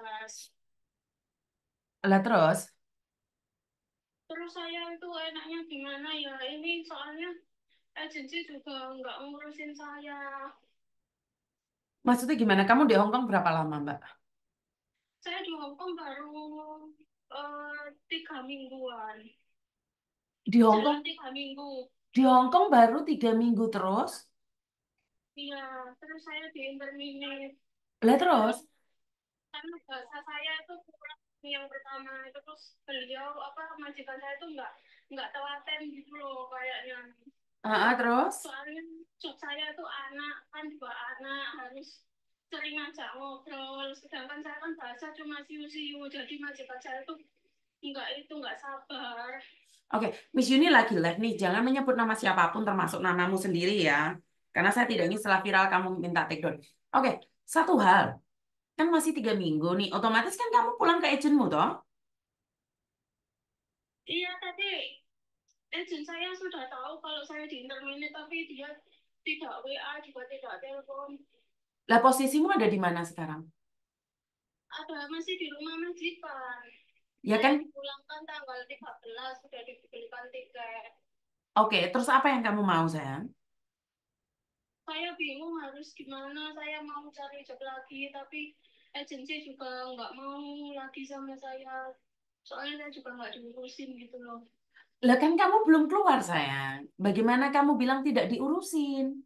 jelas. Lah terus? Terus saya itu enaknya gimana ya? Ini soalnya agensi juga nggak ngurusin saya. Maksudnya gimana? Kamu di Hong Kong berapa lama, Mbak? Saya di Hong Kong baru eh, tiga mingguan. Di Hong Kong, Jalan tiga minggu. di Hong Kong baru tiga minggu terus? Iya, terus saya di interminate. Lah terus? Karena bahasa saya itu kurang yang pertama itu terus beliau apa majikan saya itu nggak nggak telaten gitu loh kayaknya. Ah, ah, terus? Soalnya job saya itu anak kan dua anak harus sering ngajak ngobrol. Sedangkan saya kan bahasa cuma siu-siu jadi majikan saya itu nggak itu nggak sabar. Oke, Miss Yuni lagi live nih. Jangan menyebut nama siapa pun termasuk namamu sendiri ya. Karena saya tidak ingin setelah viral kamu minta take down. Oke, satu hal. Kan masih tiga minggu nih. Otomatis kan kamu pulang ke agentmu toh? Iya tadi agent saya sudah tahu kalau saya di interminate tapi dia tidak WA juga tidak telepon. Lah posisimu ada di mana sekarang? Ada masih di rumah majikan. Ya Saya kan? dipulangkan tanggal 13 sudah dibelikan tiket. Oke, terus apa yang kamu mau sayang? Saya bingung harus gimana. Saya mau cari job lagi tapi agensi juga nggak mau lagi sama saya. Soalnya saya juga nggak diurusin gitu loh. Lah kan kamu belum keluar sayang. Bagaimana kamu bilang tidak diurusin?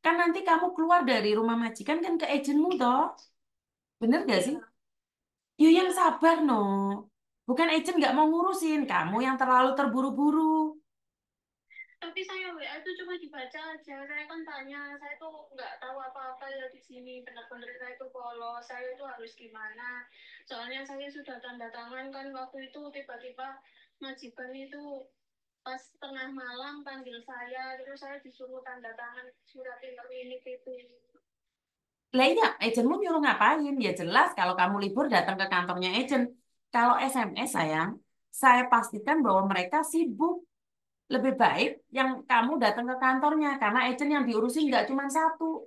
Kan nanti kamu keluar dari rumah majikan kan ke agentmu toh? Bener gak sih? Yuk yang sabar no. Bukan agent nggak mau ngurusin, kamu yang terlalu terburu-buru. Tapi saya WA itu cuma dibaca aja. Saya kan tanya, saya tuh nggak tahu apa-apa ya di sini. Benar-benar saya itu polos. Saya itu harus gimana? Soalnya saya sudah tanda tangan kan waktu itu tiba-tiba majikan itu pas tengah malam panggil saya, terus saya disuruh tanda tangan surat interminate itu. Lah iya, agentmu nyuruh ngapain? Ya jelas kalau kamu libur datang ke kantornya agent. Kalau SMS sayang, saya pastikan bahwa mereka sibuk. Lebih baik yang kamu datang ke kantornya karena agent yang diurusin nggak cuma satu.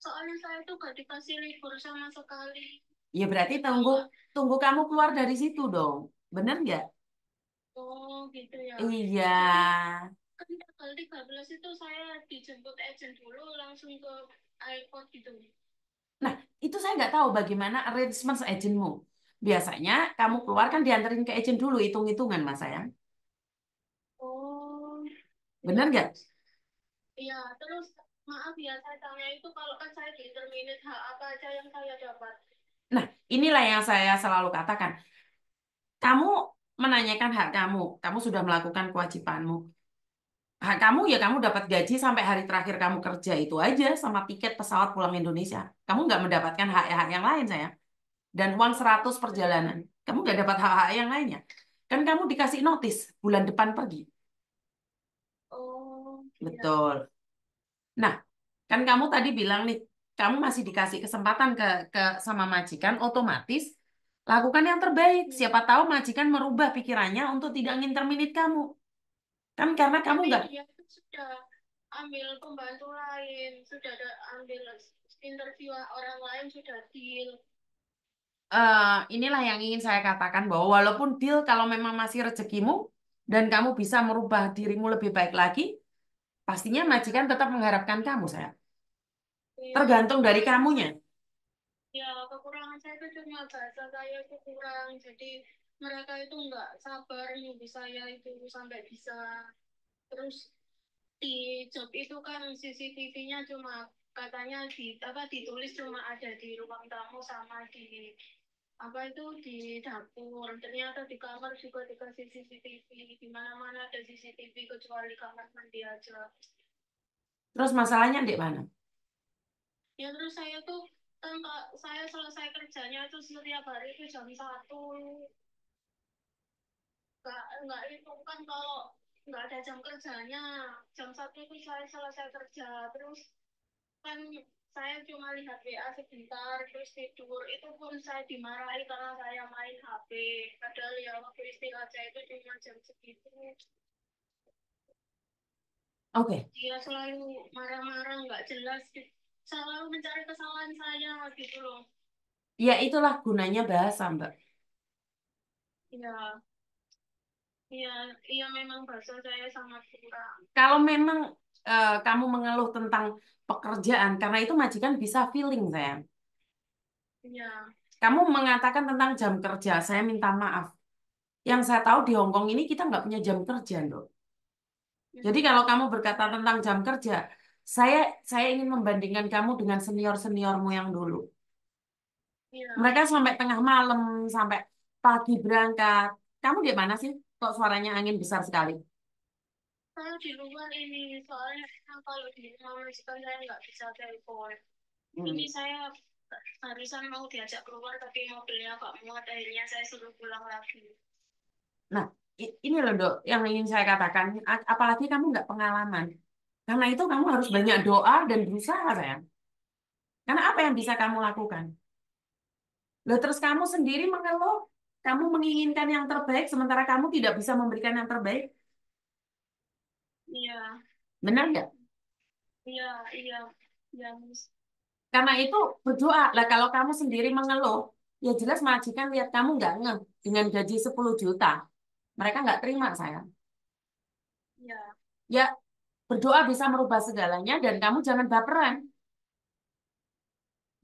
Soalnya saya tuh gak dikasih libur sama sekali. Ya berarti tunggu tunggu kamu keluar dari situ dong. Bener nggak? Oh gitu ya. Iya. Kan tanggal 13 itu saya dijemput agent dulu langsung ke airport gitu. Nah, itu saya nggak tahu bagaimana arrangement agentmu. Biasanya kamu keluar kan dianterin ke agent dulu, hitung-hitungan mas sayang. Bener nggak? Iya, terus maaf ya saya tanya itu kalau kan saya di hak apa aja yang saya dapat. Nah, inilah yang saya selalu katakan. Kamu menanyakan hak kamu, kamu sudah melakukan kewajibanmu. Hak kamu ya kamu dapat gaji sampai hari terakhir kamu kerja itu aja sama tiket pesawat pulang Indonesia. Kamu nggak mendapatkan hak-hak yang lain saya. Dan uang 100 perjalanan. Kamu nggak dapat hak-hak yang lainnya. Kan kamu dikasih notis bulan depan pergi. Oh, iya. Betul. Nah, kan kamu tadi bilang nih, kamu masih dikasih kesempatan ke ke sama majikan, otomatis lakukan yang terbaik. Siapa tahu majikan merubah pikirannya untuk tidak nginterminate kamu. Kan karena kamu nggak dia sudah ambil pembantu lain, sudah ada ambil interview orang lain sudah deal. eh, inilah yang ingin saya katakan bahwa walaupun deal kalau memang masih rezekimu dan kamu bisa merubah dirimu lebih baik lagi, pastinya majikan tetap mengharapkan kamu, saya. Iya. Tergantung dari kamunya. Ya, kekurangan saya itu cuma bahasa saya itu kurang. Jadi mereka itu nggak sabar nunggu saya itu sampai bisa. Terus di job itu kan CCTV-nya cuma katanya di apa ditulis cuma ada di ruang tamu sama di apa itu di dapur. Ternyata di kamar juga dikasih CCTV. Di mana-mana ada CCTV kecuali kamar mandi aja. Terus masalahnya di mana? Ya terus saya tuh kan saya selesai kerjanya itu setiap hari itu jam satu nggak nggak itu kan kalau nggak ada jam kerjanya jam satu itu saya selesai kerja terus kan saya cuma lihat WA sebentar terus tidur itu pun saya dimarahi karena saya main HP padahal ya waktu istirahat saya itu cuma jam segitu Oke. dia selalu marah-marah nggak jelas selalu mencari kesalahan saya gitu loh Ya itulah gunanya bahasa, Mbak. Iya. Iya, iya memang bahasa saya sangat kurang. Kalau memang eh, kamu mengeluh tentang pekerjaan, karena itu majikan bisa feeling, sayang. Iya. Kamu mengatakan tentang jam kerja, saya minta maaf. Yang saya tahu di Hong Kong ini kita nggak punya jam kerja, loh. Jadi kalau kamu berkata tentang jam kerja, saya saya ingin membandingkan kamu dengan senior-seniormu yang dulu. Iya. Mereka sampai tengah malam, sampai pagi berangkat. Kamu di mana sih? Kok suaranya angin besar sekali? Kalau di luar ini, soalnya kalau di majikan saya nggak bisa telepon. Hmm. Ini saya barusan mau diajak keluar tapi mobilnya nggak muat, akhirnya saya suruh pulang lagi. Nah, ini loh dok, yang ingin saya katakan. Apalagi kamu nggak pengalaman. Karena itu kamu harus banyak doa dan berusaha, sayang. Karena apa yang bisa kamu lakukan? Loh, terus kamu sendiri mengeluh, kamu menginginkan yang terbaik, sementara kamu tidak bisa memberikan yang terbaik. Iya, Benar nggak? iya, iya, iya, Miss. Karena itu berdoa. Lah kalau kamu sendiri mengeluh, ya jelas majikan lihat kamu nggak ngeh dengan gaji 10 juta. Mereka nggak terima, sayang. Iya, Ya, berdoa bisa merubah segalanya dan kamu jangan baperan.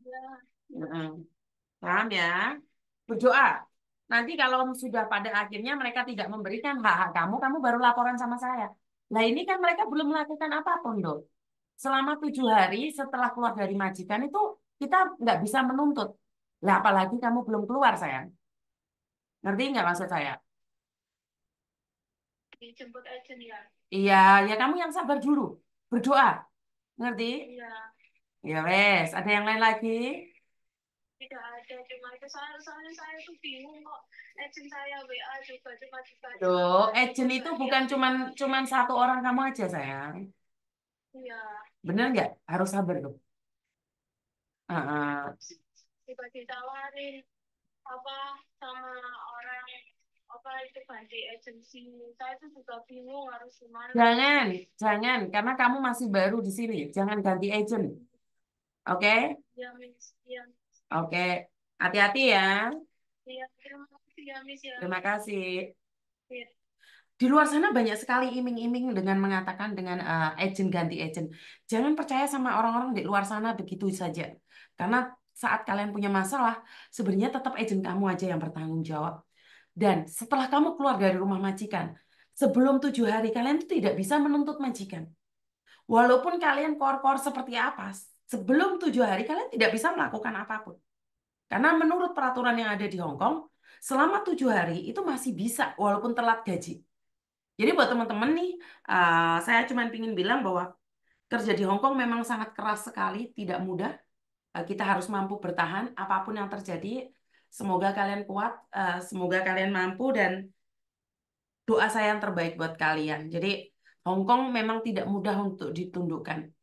iya, Heeh. Paham ya? Berdoa. Nanti kalau sudah pada akhirnya mereka tidak memberikan hak-hak kamu, kamu baru laporan sama saya. Nah ini kan mereka belum melakukan apa pun, dok. Selama tujuh hari setelah keluar dari majikan itu kita nggak bisa menuntut. Lah apalagi kamu belum keluar, sayang. Ngerti nggak maksud saya? dijemput agent ya. Iya, ya kamu yang sabar dulu. Berdoa. Ngerti? Iya, Ya wes, ada yang lain lagi? Tidak ada, cuma itu saya, soalnya saya tuh bingung kok. Agent saya WA juga cuma juga. Dok, agent itu bukan cuman cuman satu orang kamu aja, sayang. Iya, Bener nggak? Harus sabar, dok. Heeh. tiba ditawarin apa sama orang apa itu ganti agensi. Saya tuh juga bingung harus gimana. Jangan, jangan, karena kamu masih baru di sini. Jangan ganti agent. Oke? Ya, Miss. Iya, Oke. Hati-hati ya. iya, terima kasih ya, Miss ya. Terima kasih. Iya. Di luar sana banyak sekali iming-iming dengan mengatakan dengan eh, agent ganti agent. Jangan percaya sama orang-orang di luar sana begitu saja. Karena saat kalian punya masalah, sebenarnya tetap agent kamu aja yang bertanggung jawab. Dan setelah kamu keluar dari rumah majikan, sebelum tujuh hari kalian itu tidak bisa menuntut majikan. Walaupun kalian kor-kor seperti apa, sebelum tujuh hari kalian tidak bisa melakukan apa pun. Karena menurut peraturan yang ada di Hong Kong, selama tujuh hari itu masih bisa walaupun telat gaji. Jadi buat teman-teman nih, uh, saya cuma ingin bilang bahwa kerja di Hong Kong memang sangat keras sekali, tidak mudah. Uh, kita harus mampu bertahan apa pun yang terjadi. Semoga kalian kuat, uh, semoga kalian mampu dan doa saya yang terbaik buat kalian. Jadi Hong Kong memang tidak mudah untuk ditundukkan.